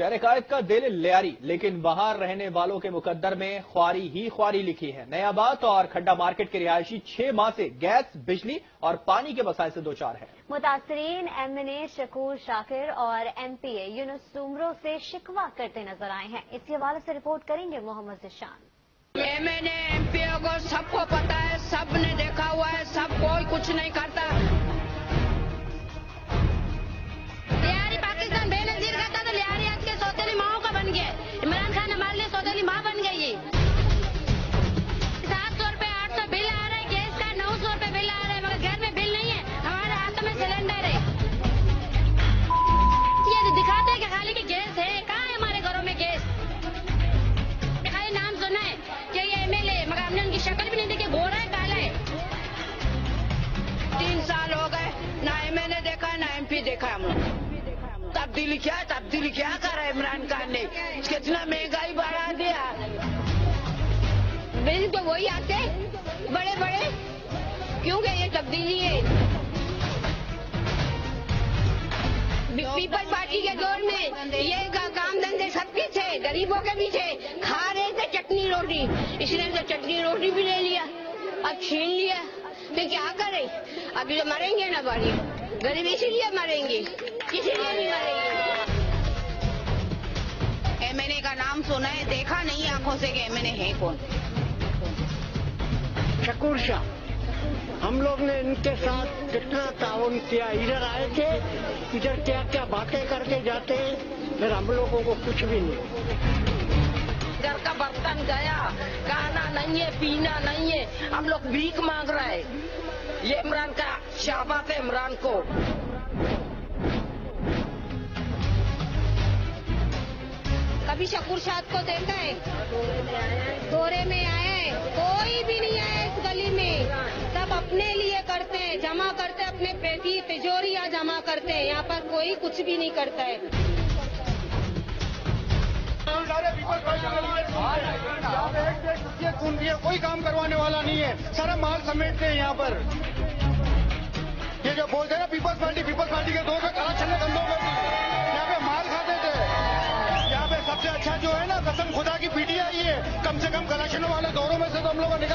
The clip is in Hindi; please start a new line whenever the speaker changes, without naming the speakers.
शहर कायद का दिल लियारी लेकिन वहाँ रहने वालों के मुकद्दर में ख्वारी ही ख्वारी लिखी है। नयाबाद और खड्डा मार्केट के रिहायशी छह माह से गैस बिजली और पानी के मसाइल से दो चार है।
मुतासरीन M N A Shakoor Shakir और M P A Younus Soomro से शिकवा करते नज़र आए हैं। इसी हवाले से रिपोर्ट करेंगे Mohammad Zeeshan.
M N M P O को सबको पता है सबने देखा हुआ है सब कोई कुछ नहीं करता। ना एमएलए देखा ना एमपी देखा हम लोग तब्दीली क्या तब्दीली क्या करा इमरान खान ने? कितना महँगाई बढ़ा दिया। बिल तो वही आते बड़े बड़े। क्योंकि ये तब्दीली है पीपल पार्टी के दौर में ये का, काम धंधे सबके थे गरीबों के भी थे खा रहे थे चटनी रोटी। इसने तो चटनी रोटी भी ले लिया अब छीन लिया। फिर क्या करें? अभी तो मरेंगे ना बारी गरीब इसीलिए मरेंगे। इसीलिए नहीं मरेंगे।
एमएनए का नाम सुना है देखा नहीं आँखों से कि एमएनए है कौन?
शकूर शाह हम लोग ने इनके साथ कितना ताउन किया। इधर आए थे इधर क्या क्या बातें करके जाते हैं फिर हम लोगों को कुछ भी नहीं।
घर का बर्तन गया खाना नहीं है, पीना नहीं है। हम लोग भीख मांग रहे हैं। ये इमरान का शाबात है इमरान को।
कभी शकूर शाह को देखा है? दौरे में आया है। कोई भी नहीं आया इस गली में। सब अपने लिए करते हैं, जमा करते हैं, अपने पेटी, तिजोरियाँ जमा करते हैं। यहाँ पर कोई कुछ भी नहीं करता है।
दिए कोई काम करवाने वाला नहीं है। सारा माल समेटते हैं यहाँ पर। ये जो बोलते हैं ना पीपल्स पार्टी पीपल्स पार्टी के दो में ने बंद हो गई यहाँ पे माल खाते थे। यहाँ पे सबसे अच्छा जो है ना, कसम खुदा की पीटी आई है। कम से कम कलेक्शनों वाले दौरों में से तो हम लोगों निकाले